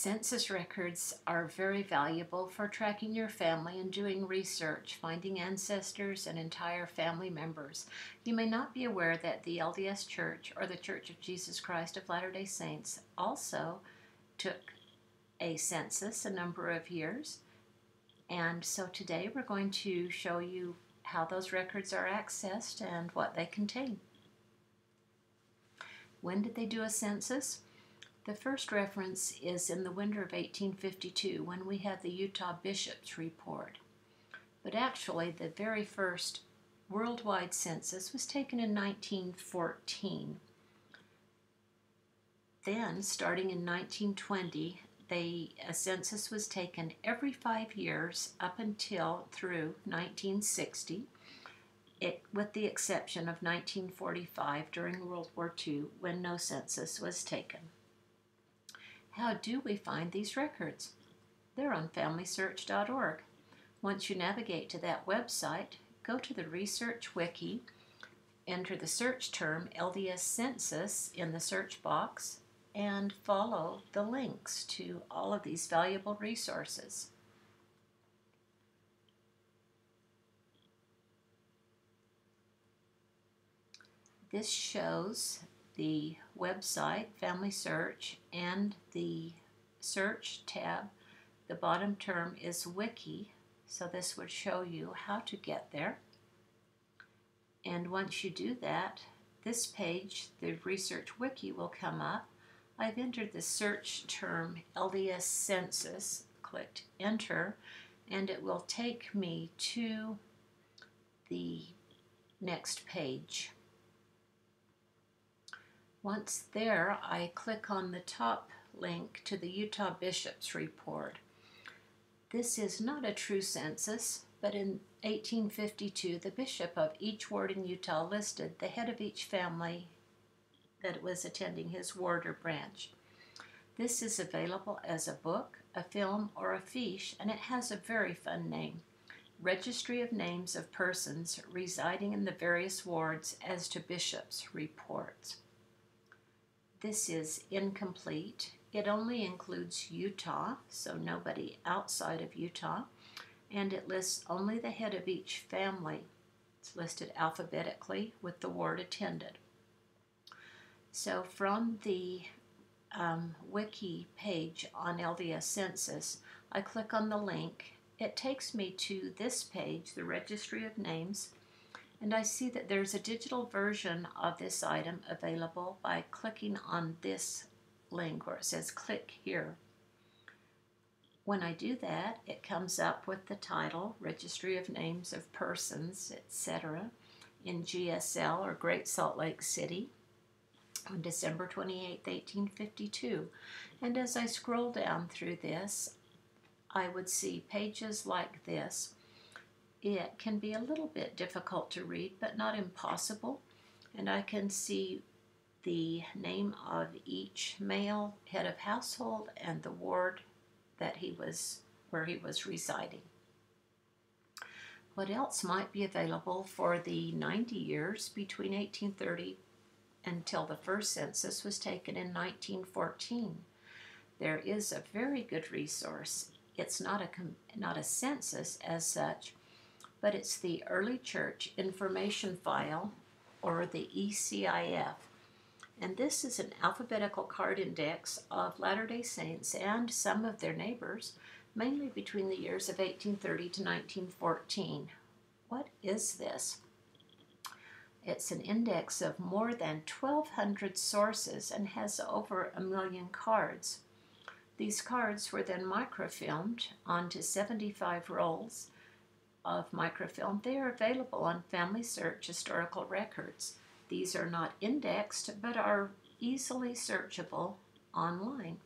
Census records are very valuable for tracking your family and doing research, finding ancestors and entire family members. You may not be aware that the LDS Church or the Church of Jesus Christ of Latter day Saints also took a census a number of years. And so today we're going to show you how those records are accessed and what they contain. When did they do a census? The first reference is in the winter of 1852 when we had the Utah Bishops Report. But actually, the very first worldwide census was taken in 1914. Then, starting in 1920, they, a census was taken every five years up until through 1960, it, with the exception of 1945 during World War II when no census was taken. How do we find these records? They're on FamilySearch.org. Once you navigate to that website, go to the Research Wiki, enter the search term LDS Census in the search box, and follow the links to all of these valuable resources. This shows the website, Family Search, and the Search tab. The bottom term is Wiki, so this would show you how to get there. And once you do that, this page, the Research Wiki, will come up. I've entered the search term LDS Census, clicked Enter, and it will take me to the next page. Once there, I click on the top link to the Utah Bishops Report. This is not a true census, but in 1852, the bishop of each ward in Utah listed the head of each family that was attending his ward or branch. This is available as a book, a film, or a fiche, and it has a very fun name Registry of Names of Persons Residing in the Various Wards as to Bishops Reports. This is incomplete. It only includes Utah, so nobody outside of Utah, and it lists only the head of each family. It's listed alphabetically with the ward attended. So from the um, wiki page on LDS Census, I click on the link. It takes me to this page, the Registry of Names, and I see that there's a digital version of this item available by clicking on this link where it says click here. When I do that, it comes up with the title, Registry of Names of Persons, etc., in GSL or Great Salt Lake City on December 28, 1852. And as I scroll down through this, I would see pages like this it can be a little bit difficult to read, but not impossible. And I can see the name of each male head of household and the ward that he was where he was residing. What else might be available for the 90 years between 1830 until the first census was taken in 1914? There is a very good resource. It's not a not a census as such, but it's the Early Church Information File, or the ECIF. And this is an alphabetical card index of Latter day Saints and some of their neighbors, mainly between the years of 1830 to 1914. What is this? It's an index of more than 1,200 sources and has over a million cards. These cards were then microfilmed onto 75 rolls of microfilm, they are available on Family Search Historical Records. These are not indexed but are easily searchable online.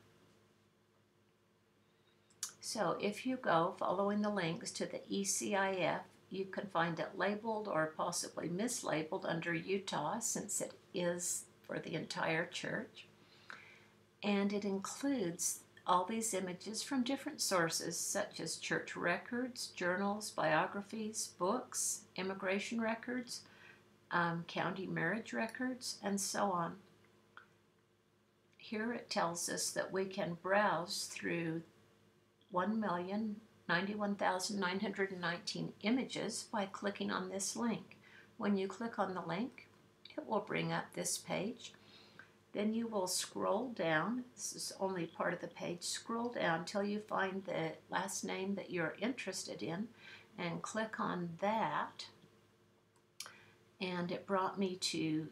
So if you go following the links to the ECIF, you can find it labeled or possibly mislabeled under Utah since it is for the entire church. And it includes all these images from different sources such as church records, journals, biographies, books, immigration records, um, county marriage records, and so on. here it tells us that we can browse through 1,091,919 images by clicking on this link. When you click on the link, it will bring up this page. Then you will scroll down. This is only part of the page. Scroll down till you find the last name that you're interested in and click on that. And it brought me to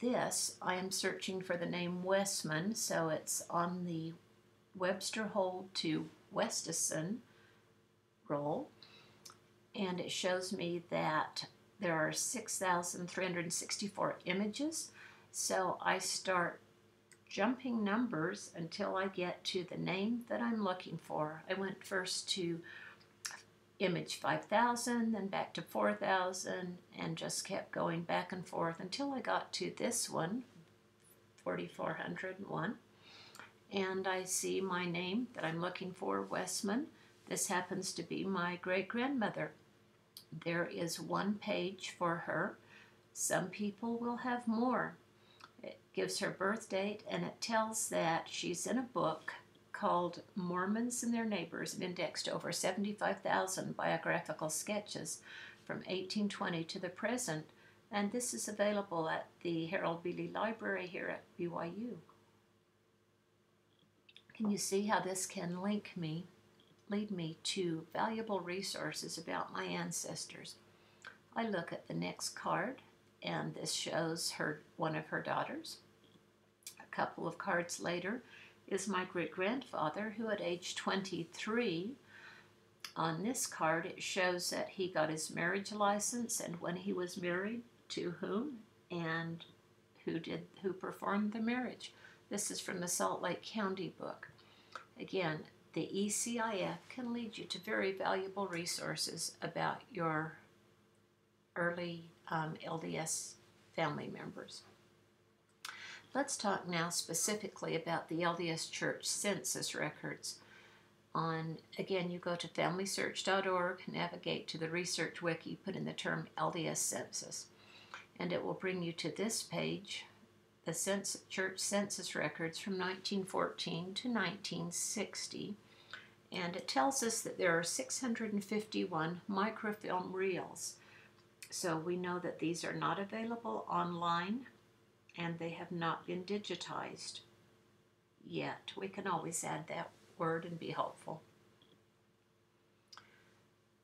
this. I am searching for the name Westman, so it's on the Webster Hold to Westison roll. And it shows me that there are 6,364 images. So I start jumping numbers until I get to the name that I'm looking for. I went first to image 5000, then back to 4000, and just kept going back and forth until I got to this one, 4401. And I see my name that I'm looking for, Westman. This happens to be my great grandmother. There is one page for her. Some people will have more. Gives her birth date and it tells that she's in a book called Mormons and Their Neighbors indexed over 75,000 biographical sketches from 1820 to the present. And this is available at the Harold B. Lee Library here at BYU. Can you see how this can link me lead me to valuable resources about my ancestors. I look at the next card, and this shows her one of her daughters. Couple of cards later is my great grandfather, who at age 23, on this card, it shows that he got his marriage license and when he was married to whom and who did who performed the marriage. This is from the Salt Lake County book. Again, the ECIF can lead you to very valuable resources about your early um, LDS family members. Let's talk now specifically about the LDS Church census records. On again, you go to FamilySearch.org, navigate to the Research Wiki, put in the term LDS Census, and it will bring you to this page the census, church census records from 1914 to 1960, and it tells us that there are 651 microfilm reels. So we know that these are not available online and they have not been digitized yet. We can always add that word and be helpful.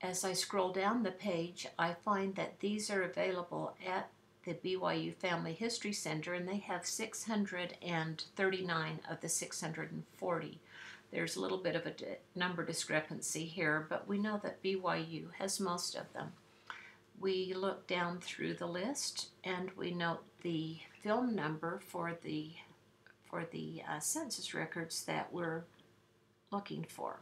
As I scroll down the page, I find that these are available at the BYU Family History Center, and they have 639 of the 640. There's a little bit of a number discrepancy here, but we know that BYU has most of them. We look down through the list and we note the film number for the for the uh, census records that we're looking for.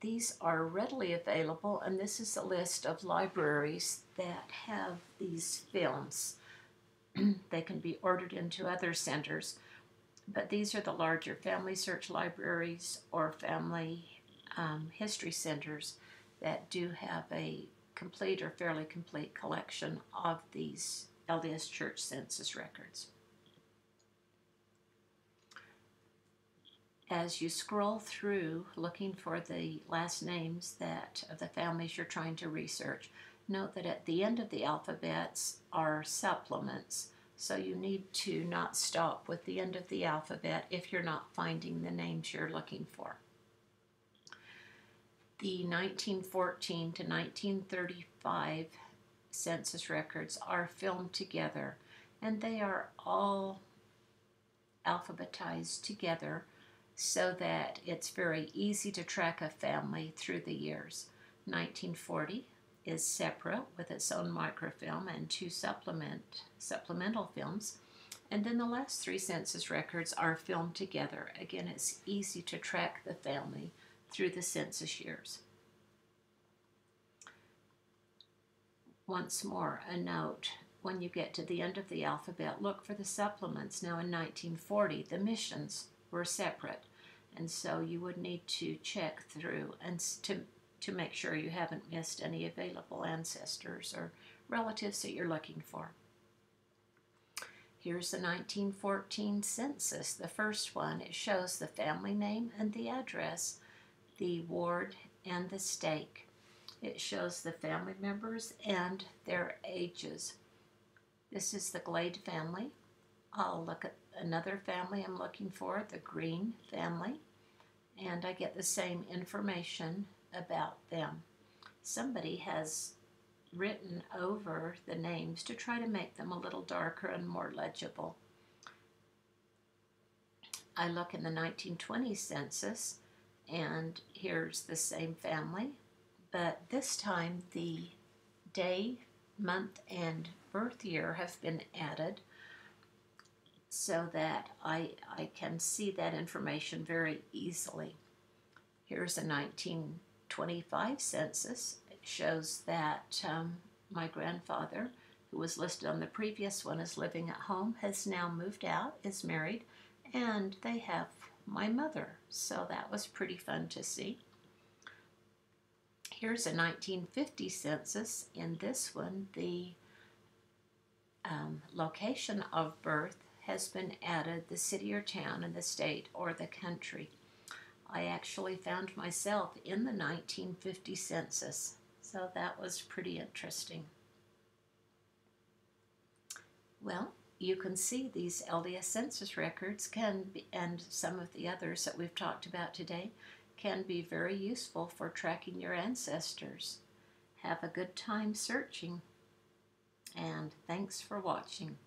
These are readily available, and this is a list of libraries that have these films. they can be ordered into other centers, but these are the larger family search libraries or family um, history centers that do have a complete or fairly complete collection of these LDS Church census records. as you scroll through looking for the last names that of the families you're trying to research, note that at the end of the alphabets are supplements. So you need to not stop with the end of the alphabet if you're not finding the names you're looking for. The 1914 to 1935 census records are filmed together and they are all alphabetized together so that it's very easy to track a family through the years. 1940 is separate with its own microfilm and two supplement supplemental films. And then the last three census records are filmed together. Again, it's easy to track the family through the census years. Once more, a note. When you get to the end of the alphabet, look for the supplements. Now, in 1940, the missions were separate. And so you would need to check through and to, to make sure you haven't missed any available ancestors or relatives that you're looking for. Here's the 1914 census, the first one. It shows the family name and the address, the ward and the stake. It shows the family members and their ages. This is the Glade family. I'll look at another family I'm looking for, the Green family, and I get the same information about them. Somebody has written over the names to try to make them a little darker and more legible. I look in the 1920 census, and here's the same family, but this time the day, month, and birth year have been added so that I, I can see that information very easily. Here's a 1925 census. It shows that um, my grandfather, who was listed on the previous one as living at home, has now moved out, is married, and they have my mother. So that was pretty fun to see. Here's a 1950 census. In this one, the um, location of birth has been added, the city or town and the state or the country. I actually found myself in the 1950 census, so that was pretty interesting. Well, you can see these LDS census records can be, and some of the others that we've talked about today can be very useful for tracking your ancestors. Have a good time searching, and thanks for watching.